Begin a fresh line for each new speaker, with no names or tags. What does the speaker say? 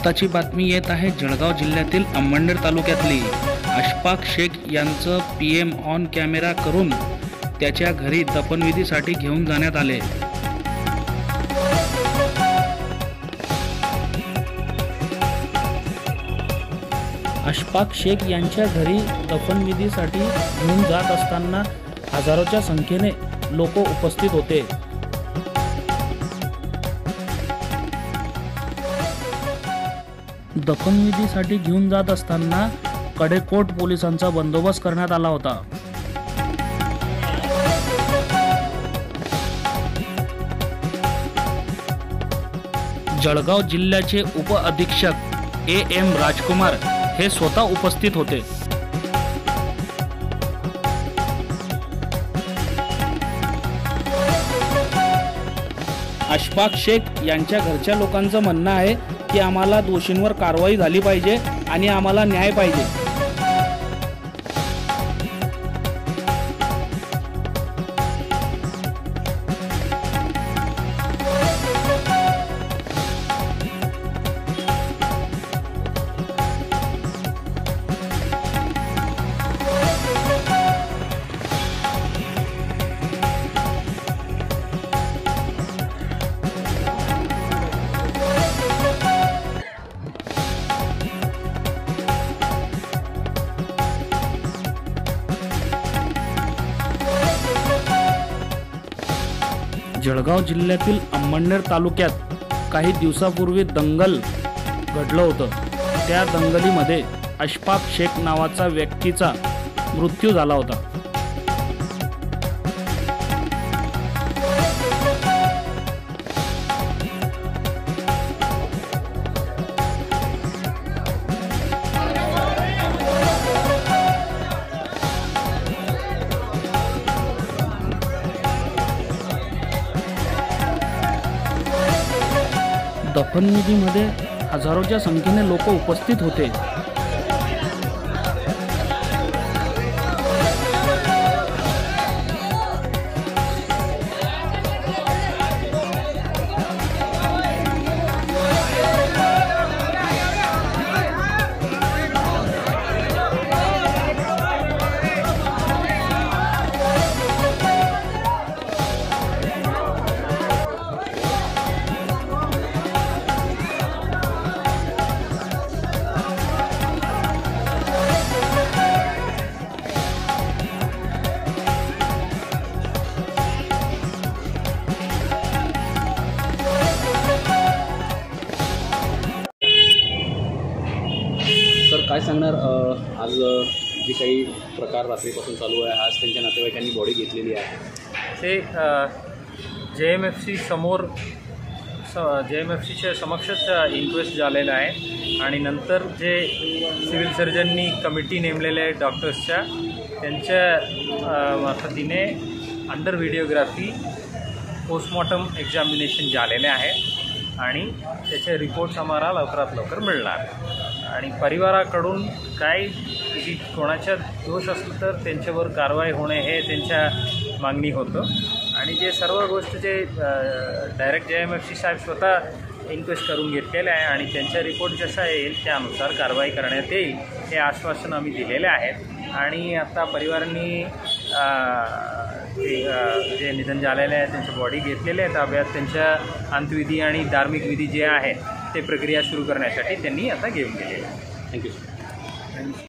आत्ताची बातमी येत आहे जळगाव जिल्ह्यातील अंमळनेर तालुक्यातली. अशफाक शेख यांचं पी एम ऑन कॅमेरा करून त्याच्या घरी दफनविधीसाठी घेऊन जाण्यात आले. अशफाक शेख यांच्या घरी दफनविधीसाठी घेऊन जात असताना हजारोच्या संख्येने लोक उपस्थित होते. दफनविधीसाठी घेऊन जात असताना कडेकोट पोलिसांचा बंदोबस्त करण्यात आला होता. जळगाव जिल्ह्याचे उप अधीक्षक ए एम राजकुमार हे स्वतः उपस्थित होते. अशफाक शेख यांच्या घरच्या लोकांचं म्हणणं आहे की आम्हाला दोषींवर कारवाई झाली पाहिजे आणि आम्हाला न्याय पाहिजे. जळगाव जिल्ह्यातील अंमळनेर तालुक्यात काही दिवसापूर्वी दंगल घडलं होतं. त्या दंगलीमध्ये अशफाक शेख नावाचा व्यक्तीचा मृत्यू झाला होता. दफनविधीमध्ये हजारोच्या संख्येने लोक उपस्थित होते.
काय सांगणार? आज जे काही प्रकार रात्रीपासून चालू आहे आज त्यांच्या नातेवाईकांनी बॉडी घेतलेली आहे.
ते जे एम एफ सी समोर स जे एम एफ सीच्या समक्षच इन्क्वेस्ट झालेलं आहे. आणि नंतर जे सिव्हिल सर्जननी कमिटी नेमलेल्या आहे डॉक्टर्सच्या त्यांच्या मार्फतीने अंडर व्हिडिओग्राफी पोस्टमॉर्टम एक्झामिनेशन झालेले आहे. आणि त्याचे रिपोर्ट्स आम्हाला लवकरात लवकर मिळणार. आणि परिवाराकडून काय की कोणाच्या दोष असलं तर त्यांच्यावर कारवाई होणे हे त्यांच्या मागणी होतं. आणि जे सर्व गोष्ट जे डायरेक्ट जे एम एफ सी साहेब स्वतः इन्क्वेस्ट करून घेतलेले आहे आणि त्यांचा रिपोर्ट जसा येईल त्यानुसार कारवाई करण्यात येईल हे आश्वासन आम्ही दिलेले आहेत. आणि आता परिवारांनी ते जे निधन झालेले आहे त्यांच्या बॉडी घेतलेले आहे ताब्यात त्यांच्या अंतविधी आणि धार्मिक विधी जे आहे ते प्रक्रिया सुरू करण्यासाठी त्यांनी आता घेऊन गेले आहे.
Thank you sir